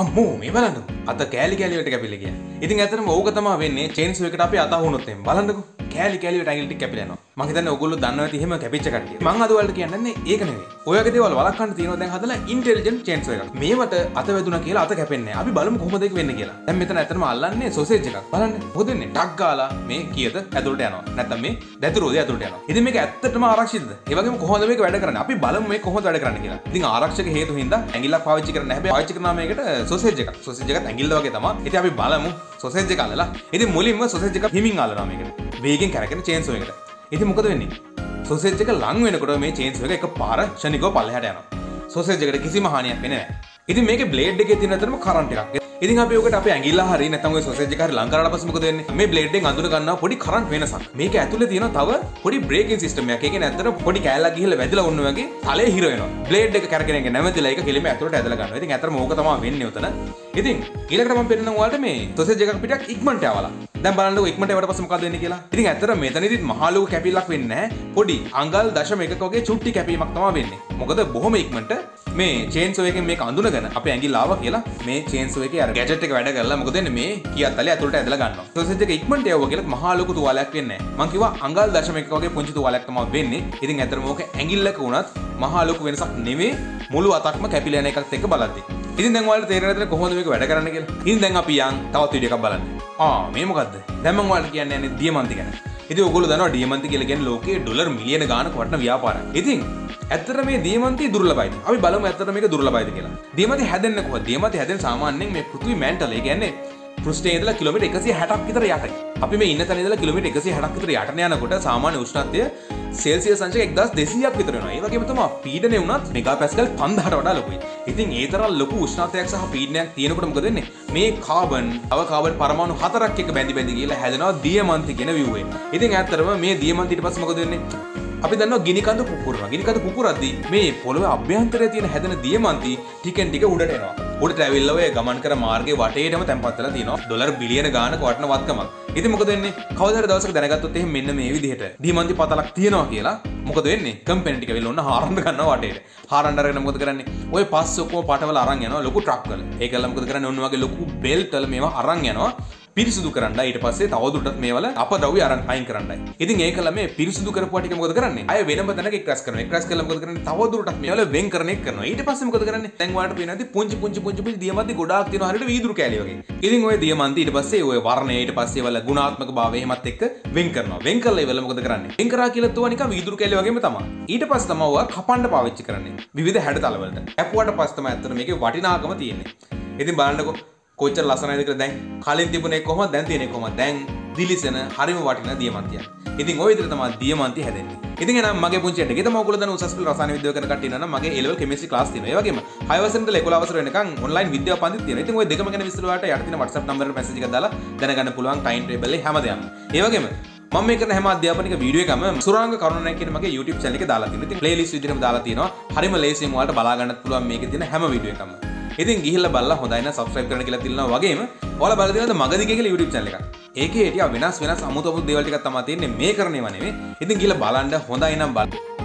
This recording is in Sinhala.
අම්මෝ මේ බලන්න අත කෑලි කෑලිවට කැපිලි කිය ඉතින් ඇතරම ඕක තමා වෙන්නේ. චේන්ස් එකට අපි අතහුනොත් එම් බලන්නකෝ. කෑලි කෑලිවට ඇඟිලි කැපිලා යනවා. මං හිතන්නේ ඔයගොල්ලෝ දන්නවා ඇති එහෙම කැපිච්ච කට්ටිය. මං අද ඔයාලට කියන්නේ ඒක නෙවෙයි. ඔයගේ දේවල් වළක්වන්න තියෙනවා දැන් හදලා ඉන්ටෙලිජන්ට් චේන්ස් එකක්. මේවට අත වැදුනා කියලා අත කැපෙන්නේ අපි බලමු කොහොමද ඒක වෙන්නේ කියලා. දැන් මෙතන ඇත්තටම අල්ලන්නේ සොසේජ් එකක්. බලන්න මොකද වෙන්නේ? ටක් ගාලා මේ කීයද ඇතුළට යනවා. නැත්නම් මේ දැතුරෝදේ ඇතුළට යනවා. ඉතින් මේක ඇත්තටම ආරක්ෂිතද? ඒ වගේම කොහොමද මේක වැඩ කරන්නේ? අපි බලමු මේක කොහොමද වැඩ කරන්නේ කියලා. ඉතින් ආරක්ෂක හේතු හින්දා ඇඟිල්ලක් පාවිච්චි කරන්න හැබැයි පාවිච්චි කරනවා මේකට සොසේජ් එකක්. සොසේජ් එකත් ඇඟිල්ල වගේ තමයි. ඉතින් අපි බලමු. සොසේජ් එක අල්ලලා ඉතින් මුලින්ම සොසේජ් එක හිමින් අල්ලනවා මේකට. වේගෙන් කරගෙන චේන්ස් එකකට ඉතින් මොකද වෙන්නේ? සොසේජ් එක ලං වෙනකොට මේ චේන්ස් එක එක පාර ෂණිකව පල්ලෙහාට යනවා. සොසේජ් එකට කිසිම හානියක් වෙන්නේ නැහැ. ඉතින් මේකේ බ්ලේඩ් එකේ තියෙන අතරම කරන්ට් එකක්. ඉතින් අපි ඔකට අපේ ඇඟිල්ල හරි නැත්නම් ඔය සොසේජ් එක හරි ලං කරලා පස්සේ මොකද වෙන්නේ? මේ බ්ලේඩ් එකෙන් අඳුර ගන්නවා පොඩි කරන්ට් වෙනසක්. මේක ඇතුලේ තියෙන තව පොඩි බ්‍රේකින් සිස්ටම් එකක්. ඒ කියන්නේ ඇත්තට පොඩි කෑල්ලක් ගිහලා වැදිලා වුණ වගේ තලේ හිර වෙනවා. බ්ලේඩ් එක කරගෙන එක නැවතිලා ඒක කෙලිම ඇතුලට ඇදලා ගන්නවා. ඉතින් ඇත්තටම ඕක තමයි වෙන්නේ උතන. ඉතින් ඊළඟට මම පෙන්නන ඔයාලට මේ සොසේජ් එකක් පිටක් ඉක්මනට යවලා. දැන් බලන්නකො ඉක්මනට යවට පස්සේ මොකද වෙන්නේ කියලා? ඉතින් ඇත්තට මෙතනදිත් මහා ලොකු කැපිල්ලක් වෙන්නේ නැහැ. පොඩි අඟල් දශම එකක වගේ චුට්ටි කැපීමක් තමයි වෙන්නේ. මොකද බොහොම ඉක්මනට මේ චේන්සෝ එකෙන් මේක අඳුනගෙන අපේ ඇඟිල්ල ආවා කියලා මේ චේන්සෝ එකේ අර ගැජට් එක වැඩ කරලා මොකද වෙන්නේ? මේ කීයක් තලේ ඇතුළට ඇදලා ගන්නවා. සොසේජ් එක ඉක්මනට යවුවා කියලා මහා ලොකු තුවාලයක් වෙන්නේ නැහැ. මං කිව්වා අඟල් දශම එකක වගේ පුංචි තුවාලයක් තමයි වෙන්නේ. ඉතින් ඇත්තටම ඕක ඇඟිල්ලක වුණත් මහා ලොකු වෙනසක් නෙමෙයි. මුළු අතක්ම කැපිලා යන එකත් එක්ක බලද්දි. ඉතින් දැන් ඔයාලට තේරෙන්නේ නැද්ද කොහොමද මේක වැඩ කරන්නේ කියලා ඉතින් දැන් අපි යන් තවත් වීඩියෝ එකක් බලන්න ආ මේ මොකද්ද දැන් මම ඔයාලට කියන්නේ යන්නේ දියමන්ති ගැන ඉතින් ඔයගොල්ලෝ දන්නවා දියමන්ති කියලා කියන්නේ ලෝකයේ ඩොලර් මිලියන ගාණක් වටන ව්‍යාපාරයක්. ඉතින් ඇත්තට මේ දියමන්ති දුර්ලභයිද? අපි බලමු ඇත්තට මේක දුර්ලභයිද කියලා. දියමන්ති හැදෙන්නේ කොහොමද? දියමන්ති හැදෙන්නේ සාමාන්‍යයෙන් මේ පෘථිවි මැන්ටල්. ඒ කියන්නේ පෘෂ්ඨයේ ඉඳලා කිලෝමීටර් 160ක් විතර යටයි. අපි මේ ඉන්න තැන ඉඳලා කිලෝමීටර් 160ක් විතර යටන යනකොට සාමාන්‍ය උෂ්ණත්වය සෙල්සියස් අංශක 1200ක් විතර වෙනවා. ඒ වගේම තමයි පීඩනය වුණත් මෙගා පැස්කල් 5000ට වඩා ලොකුයි. ඉතින් ඒ තරම් ලොකු උෂ්ණත්වයක් සහ පීඩනයක් තියෙනකොට මොකද වෙන්නේ? මේ කාබන්, තව කාබන් පරමාණු හතරක් එක බැඳි බැඳි කියලා හැදෙනවා දියමන්ති කියන view එක. ඉතින් ඇත්තටම මේ දියමන්ති ඊට පස්සේ මොකද වෙන්නේ? අපි දන්නවා ගිනිකඳ පුපුරනවා. ගිනිකඳ පුපුරද්දී මේ පොළොවේ අභ්‍යන්තරයේ තියෙන හැදෙන දියමන්ති ටිකෙන් ටික උඩට එනවා. උඩට ඇවිල්ලා ඔය ගමන් කර මාර්ගයේ වටේටම තැන්පත් වෙලා තියෙනවා. ඩොලර් බිලියන ගාණක වටන වත්කමක්. ඉතින් මොකද වෙන්නේ? කවදාද දවසක දැනගත්තොත් එහෙනම් මෙන්න මේ විදිහට දියමන්ති පතලක් තියෙනවා කියලා මොකද වෙන්නේ? කම්පැනි ටික ඇවිල්ලා ඔන්න හාරන්න ගන්නවා වටේට. හාරන්න අරගෙන මොකද කරන්නේ? ඔය පස් ඔක්කොම පටවල අරන් යනවා ලොකු ට්‍රක් වල. ඒකල්ලා මොකද කරන්නේ? ඔන්න වගේ ලොකු බෙල්ට් වල මේවා අරන් යනවා. පිරිසුදු කරන්න ඊට පස්සේ තවදුරටත් මේවල අපද්‍රව්‍ය අරන් අයින් කරන්නයි. ඉතින් ඒකල මේ පිරිසුදු කරපුවා ටික මොකද කරන්නේ? අය වෙනම තැනක එක්රැස් කරනවා. එක්රැස් කළා මොකද කරන්නේ? තවදුරටත් මේවල වෙන් කරන එක කරනවා. ඊට පස්සේ මොකද කරන්නේ? දැන් ඔයාලට පේනවාද පුංචි පුංචි පුංචි පුංචි දියමන්ති ගොඩාක් තියෙනවා හරියට වීදුරු කෑලි වගේ. ඉතින් ඔය දියමන්ති ඊට පස්සේ ඔය වර්ණය ඊට පස්සේ වල ගුණාත්මක භාවය එහෙමත් එක්ක වෙන් කරනවා. වෙන් කළා ඉවල මොකද කරන්නේ? වෙන් කරා කියලා තුවා නිකන් වීදුරු කෑලි වගේම තමයි. ඊට පස්සේ තමයි ඔයා කපන්න පාවිච්චි කරන්නේ. විවිධ හැඩතල වලට. කැපුවට පස්සේ තමයි ඇත්තට මේකේ වටිනාකම තියෙන්නේ. ඉතින් බලන්නකෝ කොච්චර ලස්සනයිද කියලා දැන් කලින් තිබුණේ කොහොමද දැන් තියෙන්නේ කොහොමද දැන් දිලිසෙන හරිම වටින දියමන්තියක්. ඉතින් ඔය විදිහට තමයි දියමන්ති හැදෙන්නේ. ඉතින් එහෙනම් මගේ පුංචි ඇට් එකේ තම ඔයගොල්ලෝ දැන් උසස් පෙළ රසායන විද්‍යාව කරන කට්ටිය ඉන්නවා නම් මගේ A level chemistry class තියෙනවා. ඒ වගේම 6 වසරේ ඉඳලා 11 වසර වෙනකන් online විද්‍යාව පන්තිත් තියෙනවා. ඉතින් ඔය දෙකම ගැන විස්තර ඔයාලට යට තියෙන WhatsApp number එකට message එකක් දාලා දැනගන්න පුළුවන් time table එක හැමදේම. ඒ වගේම මම මේ කරන හැම අධ්‍යාපනික වීඩියෝ එකම සුරංග කරුණානායක කියන මගේ YouTube channel එකේ දාලා තියෙනවා. ඉතින් playlist විදිහටම දාලා තියෙනවා. හරිම ලේසියෙන් ඔයාලට බලා ගන්නත් පුළුවන් මේකේ තියෙන හැම වීඩියෝ එකම. ඉතින් ගිහිල්ලා බලලා හොඳයි නම් subscribe කරන්න කියලා තියනවා වගේම ඔයාලා බලලා තියෙනවද මගදිගේ කියලා YouTube channel එකක්. ඒකේ හිටියා වෙනස් වෙනස් අමුතු අමුතු දේවල් ටිකක් තමයි තියෙන්නේ මේ කරන්නේව නෙමෙයි. ඉතින් ගිහිල්ලා බලන්න හොඳයි නම් බලන්න.